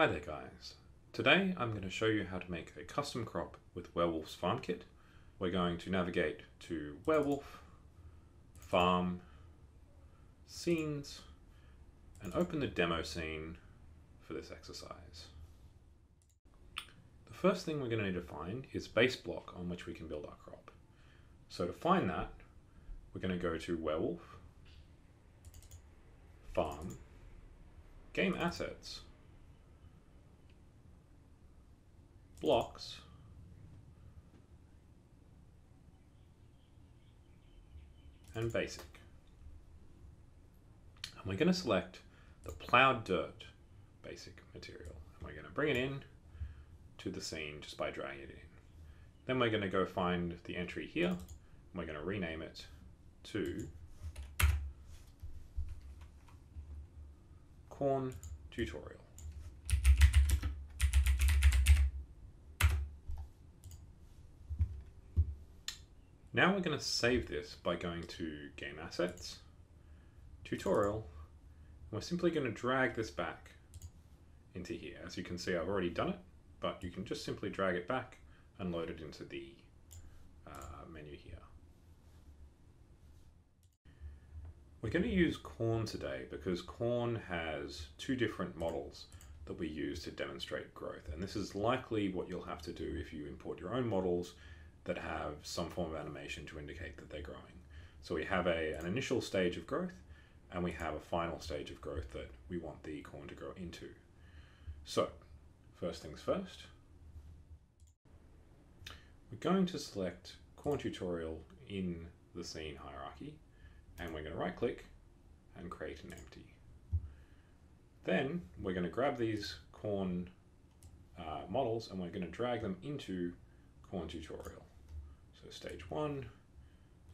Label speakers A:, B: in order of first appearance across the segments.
A: Hi there guys. Today I'm going to show you how to make a custom crop with Werewolf's Farm Kit. We're going to navigate to Werewolf, Farm, Scenes, and open the demo scene for this exercise. The first thing we're going to need to find is base block on which we can build our crop. So to find that, we're going to go to Werewolf, Farm, Game Assets, blocks and basic. And we're going to select the plowed dirt basic material. And we're going to bring it in to the scene just by dragging it in. Then we're going to go find the entry here. And we're going to rename it to corn tutorial. Now we're going to save this by going to Game Assets, Tutorial, and we're simply going to drag this back into here. As you can see, I've already done it, but you can just simply drag it back and load it into the uh, menu here. We're going to use corn today because corn has two different models that we use to demonstrate growth. And this is likely what you'll have to do if you import your own models that have some form of animation to indicate that they're growing. So we have a, an initial stage of growth and we have a final stage of growth that we want the corn to grow into. So first things first, we're going to select corn tutorial in the scene hierarchy and we're going to right click and create an empty. Then we're going to grab these corn uh, models and we're going to drag them into corn tutorial. So stage one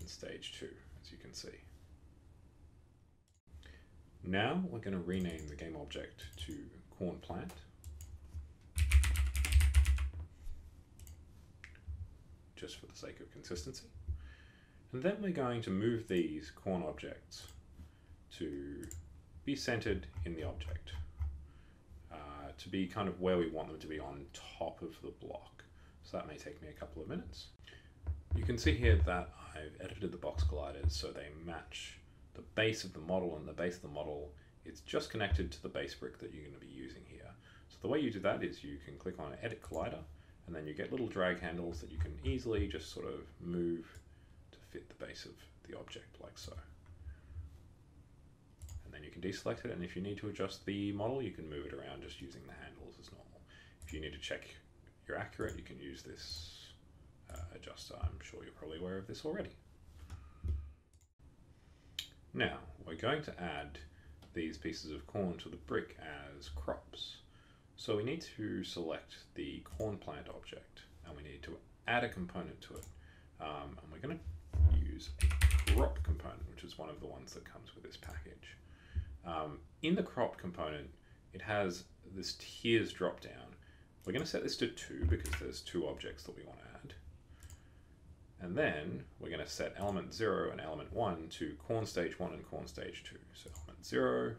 A: and stage two, as you can see. Now we're going to rename the game object to corn plant. Just for the sake of consistency. And then we're going to move these corn objects to be centered in the object. Uh, to be kind of where we want them to be on top of the block. So that may take me a couple of minutes. You can see here that I've edited the box colliders so they match the base of the model and the base of the model it's just connected to the base brick that you're going to be using here. So the way you do that is you can click on edit collider and then you get little drag handles that you can easily just sort of move to fit the base of the object like so. And then you can deselect it and if you need to adjust the model you can move it around just using the handles as normal. If you need to check you're accurate you can use this adjuster. I'm sure you're probably aware of this already. Now, we're going to add these pieces of corn to the brick as crops. So we need to select the corn plant object and we need to add a component to it. Um, and we're going to use a crop component, which is one of the ones that comes with this package. Um, in the crop component, it has this tiers drop down. We're going to set this to two because there's two objects that we want to add. And then we're going to set element 0 and element 1 to corn stage 1 and corn stage 2. So element 0,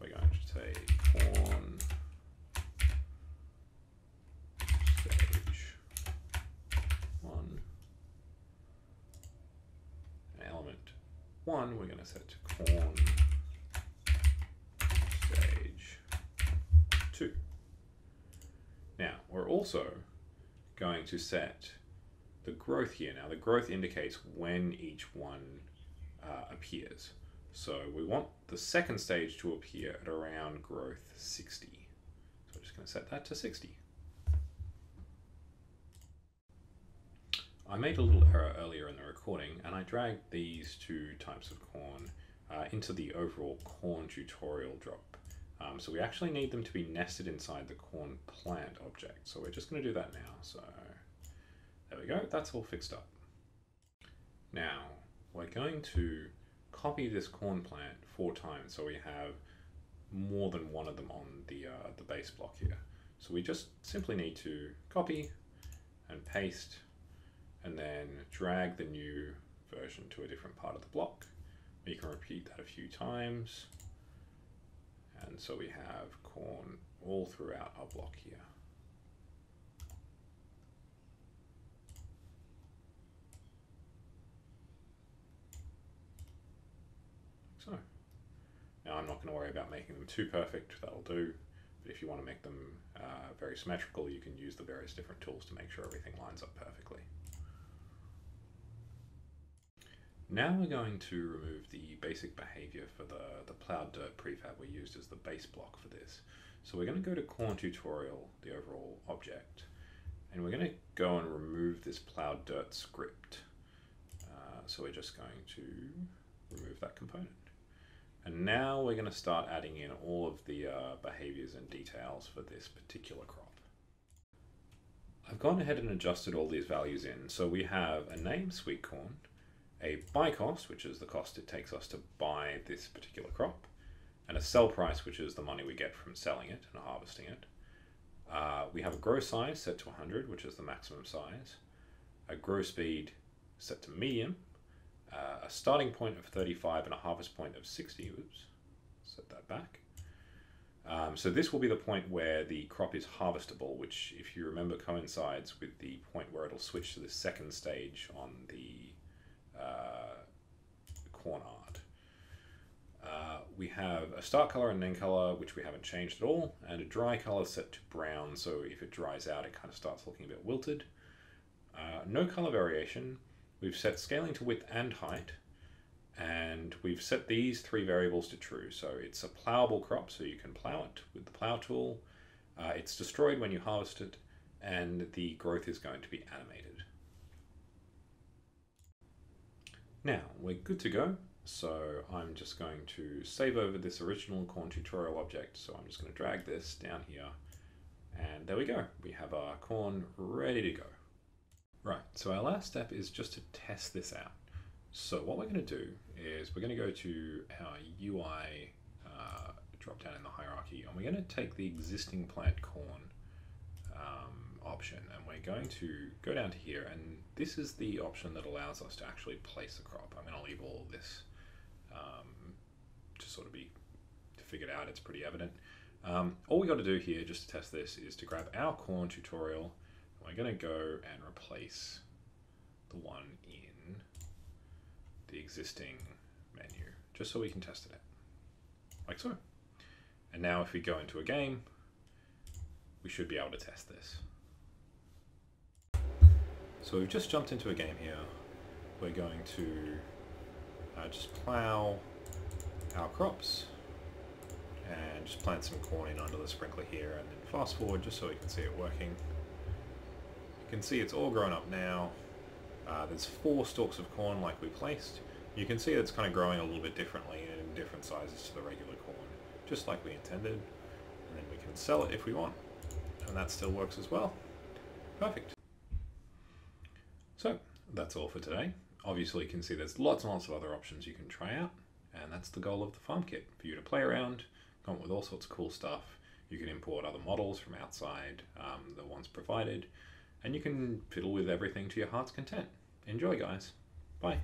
A: we're going to say corn stage 1. And element 1 we're going to set to corn stage 2. Now we're also going to set the growth here now. The growth indicates when each one uh, appears. So we want the second stage to appear at around growth 60. So I'm just going to set that to 60. I made a little error earlier in the recording and I dragged these two types of corn uh, into the overall corn tutorial drop. Um, so we actually need them to be nested inside the corn plant object. So we're just going to do that now. So there we go, that's all fixed up. Now, we're going to copy this corn plant four times so we have more than one of them on the, uh, the base block here. So we just simply need to copy and paste and then drag the new version to a different part of the block. We can repeat that a few times And so we have corn all throughout our block here. So, now I'm not going to worry about making them too perfect, that'll do. But if you want to make them uh, very symmetrical, you can use the various different tools to make sure everything lines up perfectly. Now we're going to remove the basic behavior for the, the plowed dirt prefab we used as the base block for this. So we're going to go to corn tutorial, the overall object, and we're going to go and remove this plowed dirt script. Uh, so we're just going to remove that component. And now we're going to start adding in all of the uh, behaviors and details for this particular crop. I've gone ahead and adjusted all these values in. So we have a name, sweet corn, a buy cost, which is the cost it takes us to buy this particular crop, and a sell price, which is the money we get from selling it and harvesting it. Uh, we have a grow size set to 100, which is the maximum size, a grow speed set to medium, uh, a starting point of 35 and a harvest point of 60. Oops, set that back. Um, so this will be the point where the crop is harvestable, which, if you remember, coincides with the point where it'll switch to the second stage on the uh, corn art. Uh, we have a start color and end color, which we haven't changed at all, and a dry color set to brown, so if it dries out, it kind of starts looking a bit wilted. Uh, no color variation. We've set scaling to width and height, and we've set these three variables to true. So it's a plowable crop, so you can plow it with the plow tool. Uh, it's destroyed when you harvest it, and the growth is going to be animated. Now we're good to go. So I'm just going to save over this original corn tutorial object. So I'm just going to drag this down here and there we go. We have our corn ready to go. Right, so our last step is just to test this out. So what we're going to do is we're going to go to our UI uh, drop down in the hierarchy and we're going to take the existing plant corn um, option and we're going to go down to here and this is the option that allows us to actually place the crop. I'm going to leave all this um, to sort of be figured out. It's pretty evident. Um, all we got to do here just to test this is to grab our corn tutorial. We're going to go and replace the one in the existing menu, just so we can test it out, like so. And now if we go into a game, we should be able to test this. So we've just jumped into a game here. We're going to uh, just plow our crops and just plant some corn in under the sprinkler here and then fast forward just so we can see it working. You can see it's all grown up now. Uh, there's four stalks of corn like we placed. You can see it's kind of growing a little bit differently and in different sizes to the regular corn, just like we intended. And then we can sell it if we want. And that still works as well. Perfect. So that's all for today. Obviously you can see there's lots and lots of other options you can try out and that's the goal of the farm kit, for you to play around, come up with all sorts of cool stuff. You can import other models from outside, um, the ones provided, and you can fiddle with everything to your heart's content. Enjoy guys. Bye.